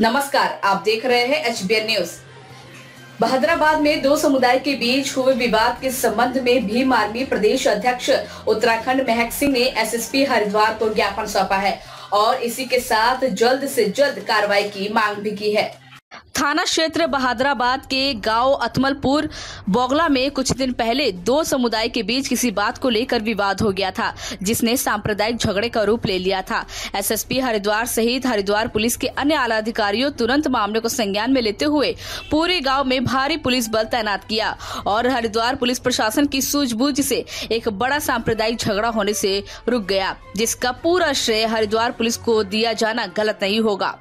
नमस्कार, आप देख रहे हैं एचबीएन न्यूज़। बहदराबाद में दो समुदाय के बीच हुए विवाद के संबंध में भीम आर्मी प्रदेश अध्यक्ष उत्तराखंड महक सिंह ने एसएसपी हरिद्वार को ज्ञापन सौंपा है और इसी के साथ जल्द से जल्द कार्रवाई की मांग भी की है। थाना क्षेत्र बहादराबाद के गाँव अतमलपुर बोगला में कुछ दिन पहले दो समुदाय के बीच किसी बात को लेकर विवाद हो गया था, जिसने सांप्रदायिक झगड़े का रूप ले लिया था। एसएसपी हरिद्वार सहित हरिद्वार पुलिस के अन्य आला अधिकारियों तुरंत मामले को संज्ञान में लेते हुए पूरे गाँव में भारी पुलिस बल तैनात किया और हरिद्वार पुलिस प्रशासन की सूझबूझ से एक बड़ा सांप्रदायिक झगड़ा होने से रुक गया, जिसका पूरा श्रेय हरिद्वार पुलिस को दिया जाना गलत नहीं होगा।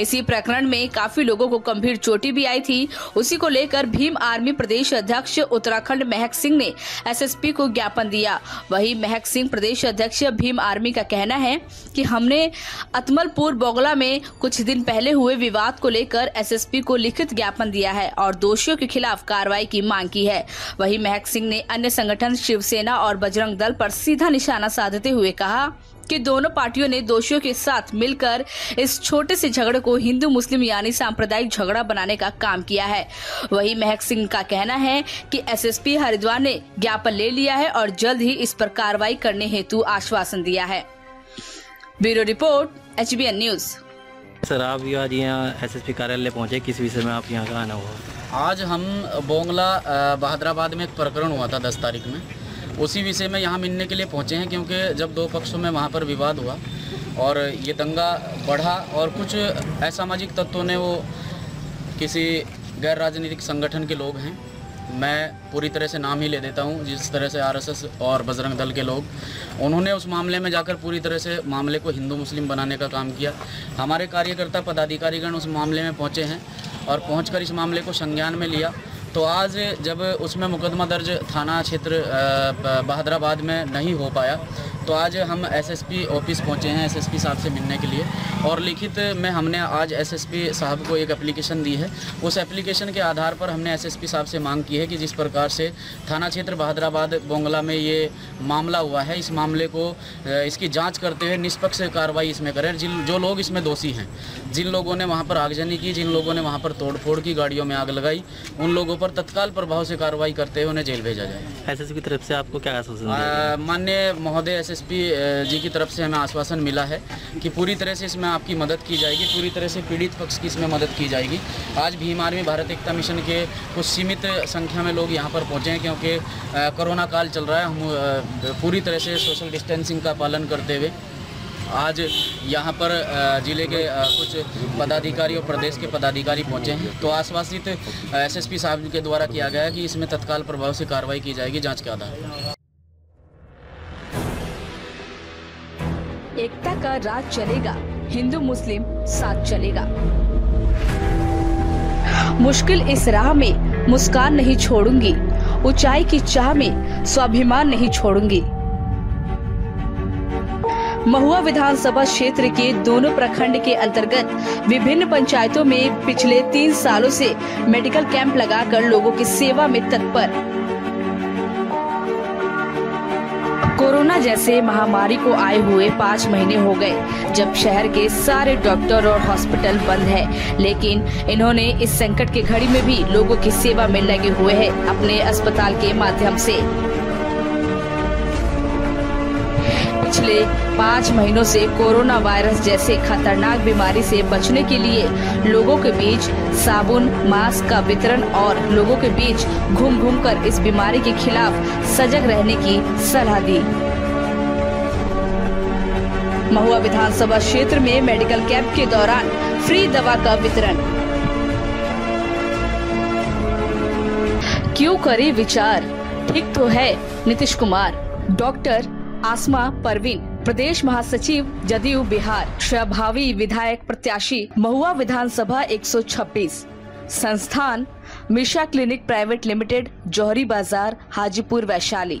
इसी प्रकरण में काफ़ी लोगों को गंभीर चोटी भी आई थी। उसी को लेकर भीम आर्मी प्रदेश अध्यक्ष उत्तराखंड महक सिंह ने एसएसपी को ज्ञापन दिया। वही महक सिंह प्रदेश अध्यक्ष भीम आर्मी का कहना है कि हमने अतमलपुर बोगला में कुछ दिन पहले हुए विवाद को लेकर एसएसपी को लिखित ज्ञापन दिया है और दोषियों के खिलाफ कार्रवाई की मांग की है। वही महक सिंह ने अन्य संगठन शिवसेना और बजरंग दल पर सीधा निशाना साधते हुए कहा कि दोनों पार्टियों ने दोषियों के साथ मिलकर इस छोटे से झगड़े को हिंदू मुस्लिम यानी सांप्रदायिक झगड़ा बनाने का काम किया है। वही महक सिंह का कहना है कि एसएसपी हरिद्वार ने ज्ञापन ले लिया है और जल्द ही इस पर कार्रवाई करने हेतु आश्वासन दिया है। Bureau report HBN news. Sir आप आज यहाँ एसएसपी कार्यालय पहुँचे किस विषय में आप यहाँ का आना हुआ? आज हम बोंगला बहादराबाद में एक प्रकरण हुआ था दस तारीख में। उसी विषय में यहाँ मिलने के लिए पहुँचे हैं क्योंकि जब दो पक्षों में वहाँ पर विवाद हुआ और ये दंगा बढ़ा और कुछ असामाजिक तत्वों ने वो किसी गैर राजनीतिक संगठन के लोग हैं, मैं पूरी तरह से नाम ही ले देता हूँ, जिस तरह से आरएसएस और बजरंग दल के लोग, उन्होंने उस मामले में जाकर पूरी तरह से मामले को हिंदू मुस्लिम बनाने का काम किया। हमारे कार्यकर्ता पदाधिकारीगण उस मामले में पहुँचे हैं और पहुँच इस मामले को संज्ञान में लिया तो आज जब उसमें मुकदमा दर्ज थाना क्षेत्र बहादराबाद में नहीं हो पाया तो आज हम एसएसपी ऑफ़िस पहुँचे हैं एसएसपी साहब से मिलने के लिए। और लिखित में हमने आज एसएसपी साहब को एक एप्लीकेशन दी है। उस एप्लीकेशन के आधार पर हमने एसएसपी साहब से मांग की है कि जिस प्रकार से थाना क्षेत्र बहादराबाद बोंगला में ये मामला हुआ है इस मामले को इसकी जाँच करते हुए निष्पक्ष कार्रवाई इसमें करें। जिन जो लोग इसमें दोषी हैं जिन लोगों ने वहाँ पर आगजनी की जिन लोगों ने वहाँ पर तोड़फोड़ की गाड़ियों में आग लगाई उन लोगों पर तत्काल प्रभाव से कार्रवाई करते हुए उन्हें जेल भेजा जाए। एसएसपी की तरफ़ से आपको क्या मान्य महोदय एस जी की तरफ़ से हमें आश्वासन मिला है कि पूरी तरह से इसमें आपकी मदद की जाएगी, पूरी तरह से पीड़ित पक्ष की इसमें मदद की जाएगी। आज भीम आर्मी भारत एकता मिशन के कुछ सीमित संख्या में लोग यहाँ पर पहुँचे हैं क्योंकि कोरोना काल चल रहा है, हम पूरी तरह से सोशल डिस्टेंसिंग का पालन करते हुए आज यहाँ पर ज़िले के कुछ पदाधिकारी और प्रदेश के पदाधिकारी पहुँचे हैं। तो आश्वासित एसएसपी साहब के द्वारा किया गया है कि इसमें तत्काल प्रभाव से कार्रवाई की जाएगी, जाँच के आधार एकता का राज चलेगा, हिंदू, मुस्लिम, साथ चलेगा। मुश्किल इस राह में मुस्कान नहीं छोड़ूँगी, ऊंचाई की चाह में स्वाभिमान नहीं छोड़ूँगी। महुआ विधानसभा क्षेत्र के दोनों प्रखंड के अंतर्गत विभिन्न पंचायतों में पिछले तीन सालों से मेडिकल कैंप लगाकर लोगों की सेवा में तत्पर। कोरोना जैसे महामारी को आए हुए पाँच महीने हो गए, जब शहर के सारे डॉक्टर और हॉस्पिटल बंद है। लेकिन इन्होंने इस संकट की घड़ी में भी लोगों की सेवा में लगे हुए हैं अपने अस्पताल के माध्यम से। पिछले पाँच महीनों से कोरोना वायरस जैसे खतरनाक बीमारी से बचने के लिए लोगों के बीच साबुन, मास्क का वितरण और लोगों के बीच घूम घूम कर इस बीमारी के खिलाफ सजग रहने की सलाह दी। महुआ विधानसभा क्षेत्र में मेडिकल कैंप के दौरान फ्री दवा का वितरण। क्यों करे विचार? ठीक तो है, नीतीश कुमार, डॉक्टर आसमा, परवीन, प्रदेश महासचिव, जदयू, बिहार, प्रभावी विधायक, प्रत्याशी, महुआ विधानसभा 126 संस्थान Misha clinic private limited, Johari Bazar, Hajipur Vaishali.